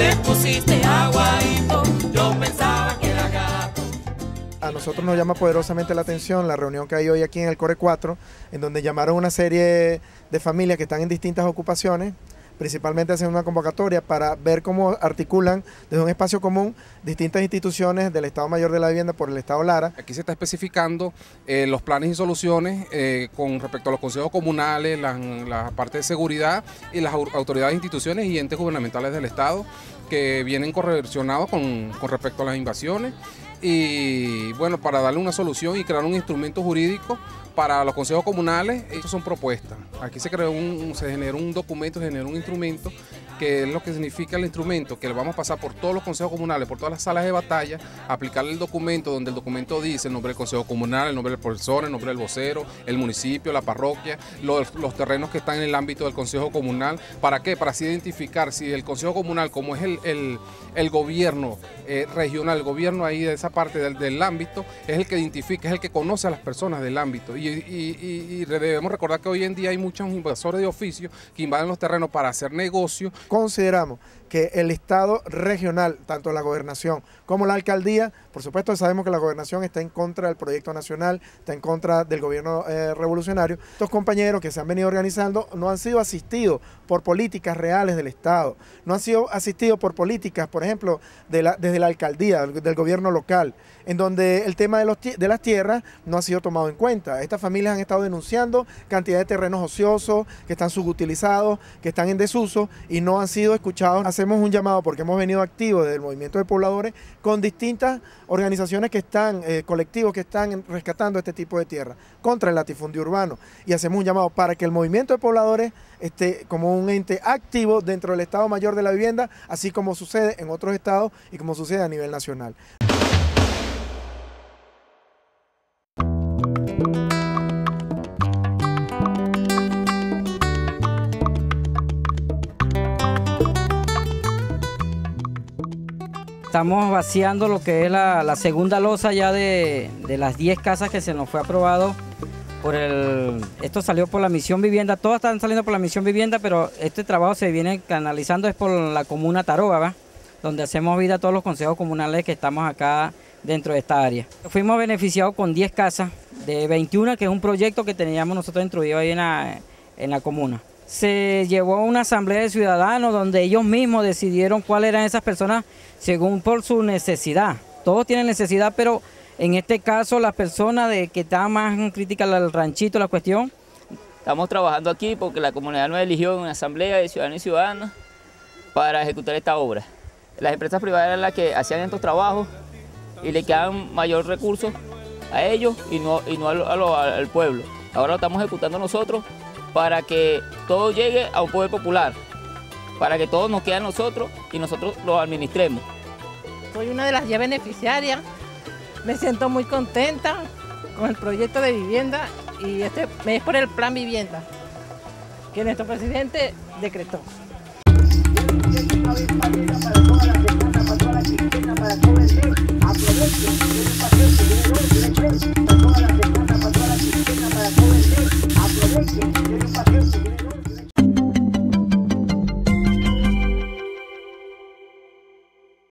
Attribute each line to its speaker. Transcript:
Speaker 1: te pusiste aguadito, yo pensaba que era gato.
Speaker 2: A nosotros nos llama poderosamente la atención la reunión que hay hoy aquí en el Core 4, en donde llamaron una serie de familias que están en distintas ocupaciones, principalmente hacen una convocatoria para ver cómo articulan desde un espacio común distintas instituciones del Estado Mayor de la Vivienda por el Estado Lara.
Speaker 3: Aquí se está especificando eh, los planes y soluciones eh, con respecto a los consejos comunales, la, parte de seguridad y las au- autoridades, instituciones y entes gubernamentales del Estado que vienen correlacionados con, con respecto a las invasiones y bueno, para darle una solución y crear un instrumento jurídico para los consejos comunales, estas son propuestas. Aquí se creó un, se generó un documento, se generó un instrumento que es lo que significa el instrumento, que lo vamos a pasar por todos los consejos comunales, por todas las salas de batalla, aplicarle el documento donde el documento dice el nombre del consejo comunal, el nombre del profesor, el nombre del vocero, el municipio, la parroquia, los, los terrenos que están en el ámbito del consejo comunal. ¿Para qué? Para así identificar si el consejo comunal, como es el, el- el gobierno eh, regional, el gobierno ahí de esa parte del, del ámbito, es el que identifica, es el que conoce a las personas del ámbito. Y, y- debemos recordar que hoy en día hay muchos invasores de oficio que invaden los terrenos para hacer negocio
Speaker 2: Consideramos que el Estado regional, tanto la gobernación como la alcaldía, por supuesto sabemos que la gobernación está en contra del proyecto nacional, está en contra del gobierno eh, revolucionario. Estos compañeros que se han venido organizando no han sido asistidos por políticas reales del Estado, no han sido asistidos por políticas, por ejemplo, desde la alcaldía, del, gobierno local, en donde el tema de las tierras no ha sido tomado en cuenta. Estas familias han estado denunciando cantidad de terrenos ociosos que están subutilizados, que están en desuso y no han sido escuchados. Hacemos un llamado porque hemos venido activos desde el movimiento de pobladores con distintas organizaciones que están, eh, colectivos que están rescatando este tipo de tierra contra el latifundio urbano. Y hacemos un llamado para que el movimiento de pobladores esté como un ente activo dentro del Estado Mayor de la Vivienda, así como sucede en otros estados y como sucede a nivel nacional.
Speaker 4: Estamos vaciando lo que es la, segunda losa ya de, las 10 casas que se nos fue aprobado por el... Esto salió por la misión vivienda, todas están saliendo por la misión vivienda, pero este trabajo se viene canalizando es por la comuna Taroba, ¿va? donde hacemos vida a todos los consejos comunales que estamos acá dentro de esta área. Fuimos beneficiados con 10 casas de 21, que es un proyecto que teníamos nosotros introducido ahí en la comuna. Se llevó a una asamblea de ciudadanos donde ellos mismos decidieron cuáles eran esas personas según por su necesidad. Todos tienen necesidad, pero en este caso las personas de que estaban más críticas al ranchito, la cuestión,
Speaker 5: Estamos trabajando aquí porque la comunidad nos eligió en una asamblea de ciudadanos y ciudadanas para ejecutar esta obra. Las empresas privadas eran las que hacían estos trabajos y le quedaban mayor recursos a ellos y no, y no a lo- a lo- al pueblo. Ahora lo estamos ejecutando nosotros para que todo llegue a un poder popular, para que todo nos quede a nosotros y nosotros lo administremos.
Speaker 6: Soy una de las ya beneficiarias, me siento muy contenta con el proyecto de vivienda y este es por el plan vivienda que nuestro presidente decretó. sabia o seguinte, ele sabia.